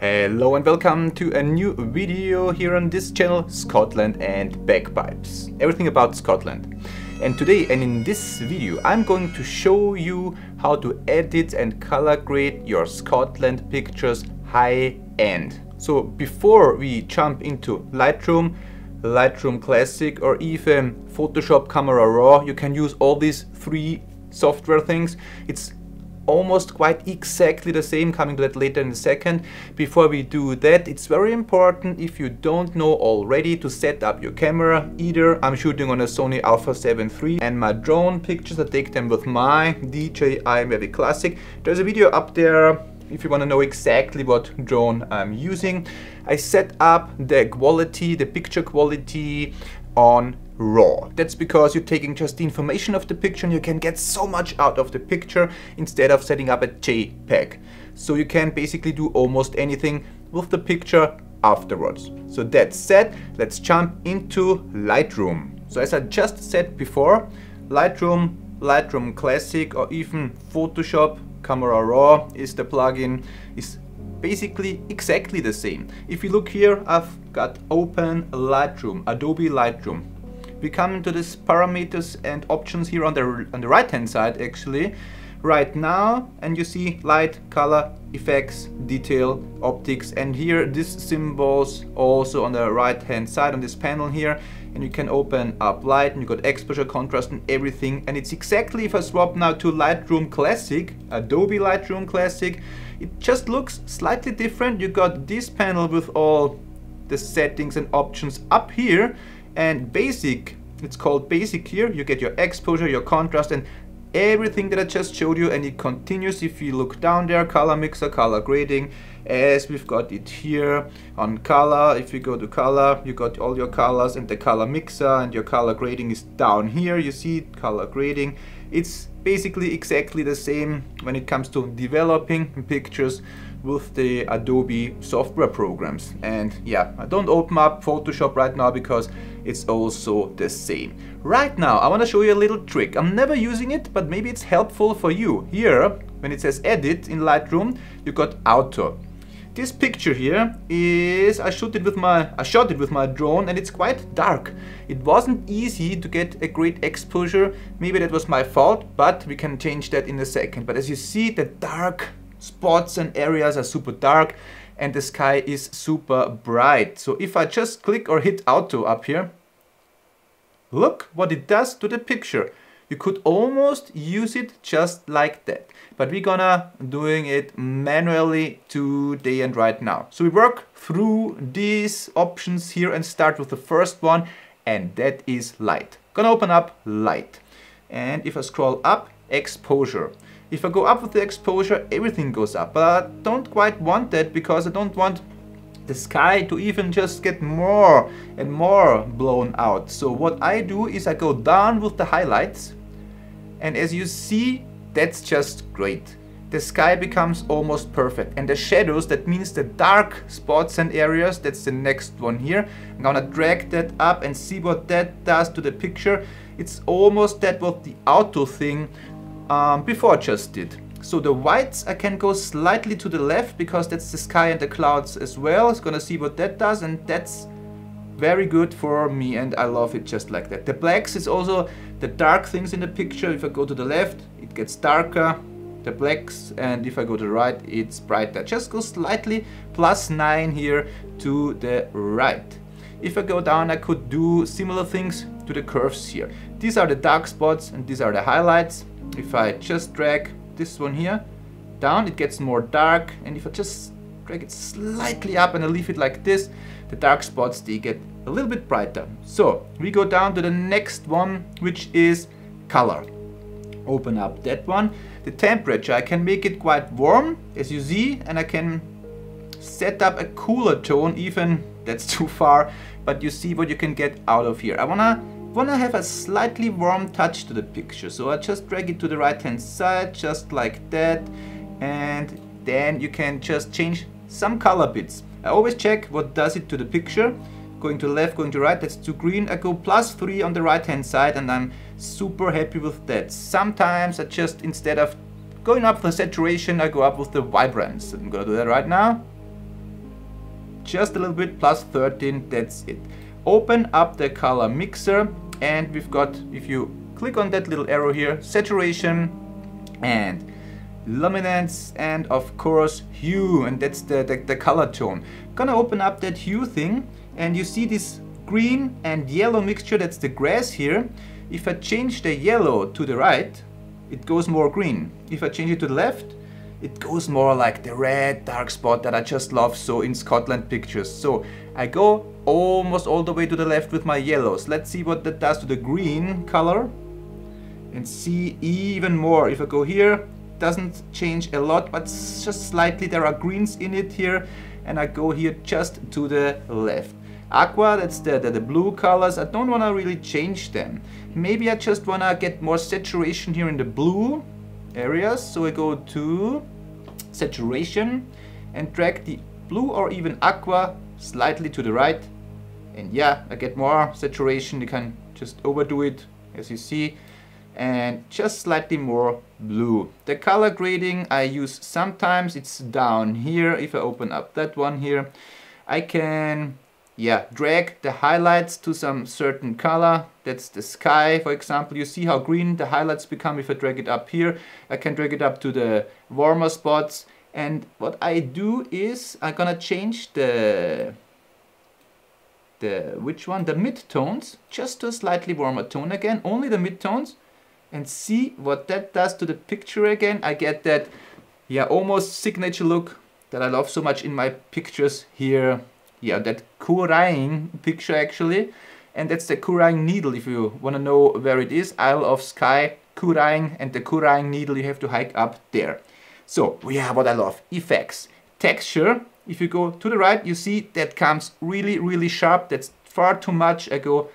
Hello and welcome to a new video here on this channel, Scotland and Bagpipes. Everything about Scotland. And today and in this video I'm going to show you how to edit and color grade your Scotland pictures high end. So before we jump into Lightroom, Lightroom Classic or even Photoshop Camera Raw, you can use all these three software things. It's almost quite exactly the same, coming to that later in a second. Before we do that, it's very important if you don't know already to set up your camera. Either I'm shooting on a Sony Alpha 7 III and my drone pictures, I take them with my DJI Mavic Classic. There's a video up there if you want to know exactly what drone I'm using. I set up the quality, the picture quality on raw. That's because you're taking just the information of the picture and you can get so much out of the picture instead of setting up a JPEG. So you can basically do almost anything with the picture afterwards. So that said, let's jump into Lightroom. So as I just said before, Lightroom, Lightroom Classic or even Photoshop Camera Raw is the plugin, is basically exactly the same. If you look here, I've got open Lightroom, Adobe Lightroom we come into this parameters and options here on the on the right hand side actually. Right now and you see light color effects detail optics and here this symbols also on the right hand side on this panel here. And you can open up light and you got exposure contrast and everything. And it's exactly if I swap now to Lightroom Classic Adobe Lightroom Classic it just looks slightly different. You got this panel with all the settings and options up here and basic it's called basic here. You get your exposure your contrast and everything that I just showed you and it continues if you look down there color mixer color grading. As we've got it here on color if you go to color you got all your colors and the color mixer and your color grading is down here. You see color grading. It's basically exactly the same when it comes to developing pictures with the Adobe software programs. And yeah, I don't open up Photoshop right now because it's also the same. Right now, I want to show you a little trick. I'm never using it, but maybe it's helpful for you. Here, when it says edit in Lightroom, you got auto. This picture here is I shot it with my I shot it with my drone and it's quite dark. It wasn't easy to get a great exposure. Maybe that was my fault, but we can change that in a second. But as you see, the dark spots and areas are super dark and the sky is super bright. So if I just click or hit auto up here, look what it does to the picture. You could almost use it just like that. But we're gonna doing it manually today and right now. So we work through these options here and start with the first one and that is light. Gonna open up light. And if I scroll up, exposure. If I go up with the exposure, everything goes up. But I don't quite want that because I don't want the sky to even just get more and more blown out. So what I do is I go down with the highlights and as you see, that's just great. The sky becomes almost perfect and the shadows, that means the dark spots and areas, that's the next one here. I'm gonna drag that up and see what that does to the picture. It's almost that what the auto thing um, before I just did. So the whites I can go slightly to the left because that's the sky and the clouds as well. It's gonna see what that does and that's very good for me and I love it just like that. The blacks is also the dark things in the picture. If I go to the left, it gets darker, the blacks, and if I go to the right, it's brighter. Just go slightly plus 9 here to the right. If I go down, I could do similar things to the curves here. These are the dark spots and these are the highlights. If I just drag this one here down, it gets more dark. And if I just drag it slightly up and I leave it like this, the dark spots, they get a little bit brighter. So we go down to the next one, which is color. Open up that one. The temperature, I can make it quite warm, as you see, and I can set up a cooler tone, even that's too far, but you see what you can get out of here. I wanna wanna have a slightly warm touch to the picture. So I just drag it to the right hand side, just like that. And then you can just change some color bits. I always check what does it to the picture. Going to left, going to right, that's too green. I go plus three on the right hand side and I'm super happy with that. Sometimes I just, instead of going up the saturation, I go up with the vibrance. I'm gonna do that right now. just a little bit, plus 13, that's it. Open up the color mixer and we've got, if you click on that little arrow here, saturation and luminance and of course hue and that's the, the, the color tone. Gonna open up that hue thing and you see this green and yellow mixture, that's the grass here. If I change the yellow to the right, it goes more green. If I change it to the left, it goes more like the red dark spot that I just love so in Scotland pictures. So I go almost all the way to the left with my yellows. Let's see what that does to the green color and see even more. If I go here, doesn't change a lot, but just slightly there are greens in it here and I go here just to the left. Aqua, that's the, the, the blue colors, I don't want to really change them. Maybe I just want to get more saturation here in the blue areas. So I go to saturation and drag the blue or even aqua slightly to the right. And yeah, I get more saturation. You can just overdo it as you see and just slightly more blue. The color grading I use sometimes it's down here. If I open up that one here, I can yeah, drag the highlights to some certain color. That's the sky, for example. You see how green the highlights become if I drag it up here. I can drag it up to the warmer spots. And what I do is I'm gonna change the the which one? The mid-tones, just to a slightly warmer tone again, only the mid-tones. And see what that does to the picture again. I get that, yeah, almost signature look that I love so much in my pictures here yeah, that Quiraing picture actually. And that's the Quiraing needle if you want to know where it is. Isle of Skye, Quiraing and the Quiraing needle you have to hike up there. So, yeah, what I love, effects. Texture, if you go to the right, you see that comes really, really sharp. That's far too much. I go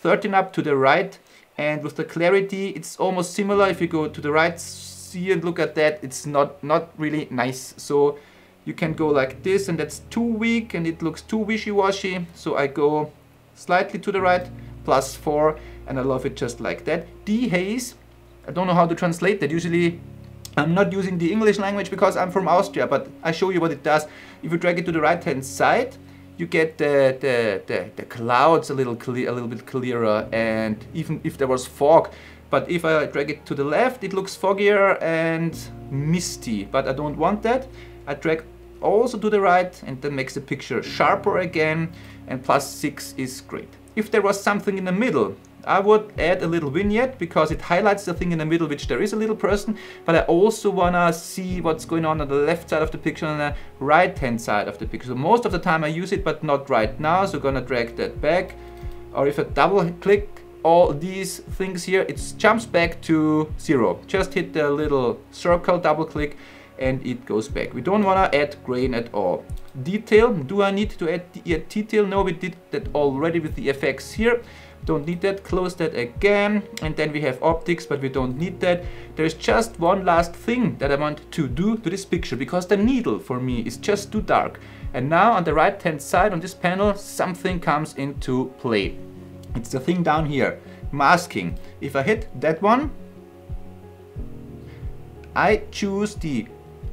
13 up to the right. And with the clarity, it's almost similar. If you go to the right, see and look at that, it's not, not really nice. So you can go like this and that's too weak and it looks too wishy-washy. So I go slightly to the right plus 4 and I love it just like that. Dehaze I don't know how to translate that. Usually I'm not using the English language because I'm from Austria but I show you what it does. If you drag it to the right hand side you get the, the, the, the clouds a little clear, a little bit clearer and even if there was fog. But if I drag it to the left it looks foggier and misty but I don't want that. I drag also to the right and that makes the picture sharper again and plus 6 is great. If there was something in the middle, I would add a little vignette because it highlights the thing in the middle which there is a little person but I also wanna see what's going on on the left side of the picture and the right hand side of the picture. So most of the time I use it but not right now so gonna drag that back or if I double click all these things here it jumps back to zero. Just hit the little circle, double click and it goes back. We don't want to add grain at all. Detail, do I need to add, add detail? No, we did that already with the effects here. Don't need that, close that again. And then we have optics, but we don't need that. There's just one last thing that I want to do to this picture because the needle for me is just too dark. And now on the right hand side on this panel, something comes into play. It's the thing down here, masking. If I hit that one, I choose the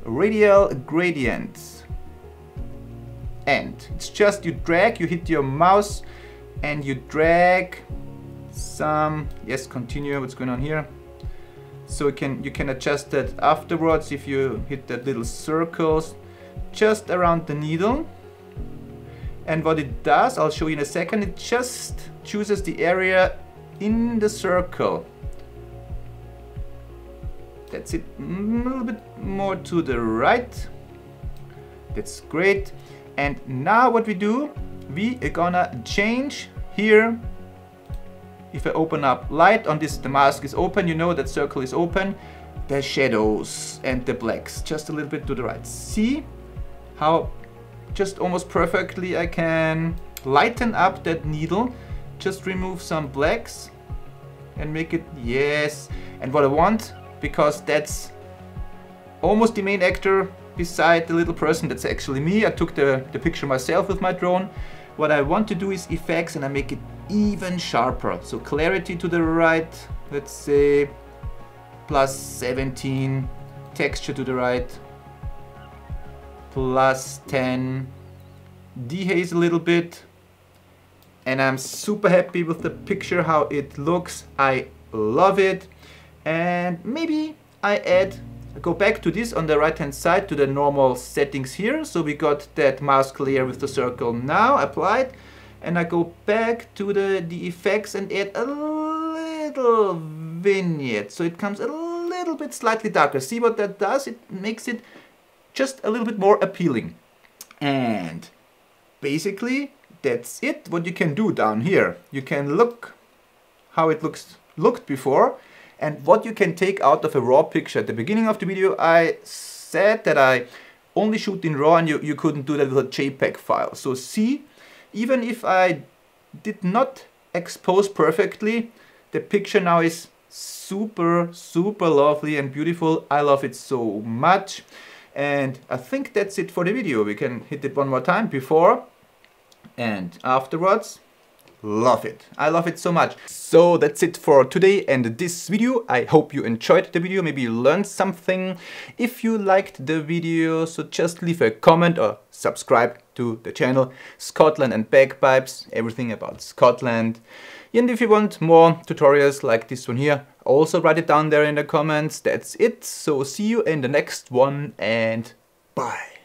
radial gradients. And it's just you drag, you hit your mouse and you drag some, yes, continue what's going on here. So you can, you can adjust that afterwards if you hit that little circles just around the needle. And what it does, I'll show you in a second, it just chooses the area in the circle. That's it. Mm, a little bit more to the right. That's great. And now what we do, we are gonna change here. If I open up light on this, the mask is open, you know that circle is open. The shadows and the blacks, just a little bit to the right. See how just almost perfectly I can lighten up that needle. Just remove some blacks and make it, yes. And what I want because that's almost the main actor beside the little person. That's actually me. I took the, the picture myself with my drone. What I want to do is effects and I make it even sharper. So clarity to the right, let's say plus 17, texture to the right, plus 10, dehaze a little bit and I'm super happy with the picture how it looks I love it and maybe I add go back to this on the right hand side to the normal settings here. So we got that mask layer with the circle now applied. And I go back to the, the effects and add a little vignette. So it comes a little bit slightly darker. See what that does? It makes it just a little bit more appealing. And basically that's it. What you can do down here you can look how it looks looked before and what you can take out of a raw picture. At the beginning of the video I said that I only shoot in RAW and you, you couldn't do that with a JPEG file. So see, even if I did not expose perfectly, the picture now is super, super lovely and beautiful. I love it so much. And I think that's it for the video. We can hit it one more time before and afterwards. Love it. I love it so much. So that's it for today and this video. I hope you enjoyed the video, maybe you learned something. If you liked the video, so just leave a comment or subscribe to the channel Scotland and Bagpipes, everything about Scotland. And if you want more tutorials like this one here, also write it down there in the comments. That's it. So see you in the next one and bye.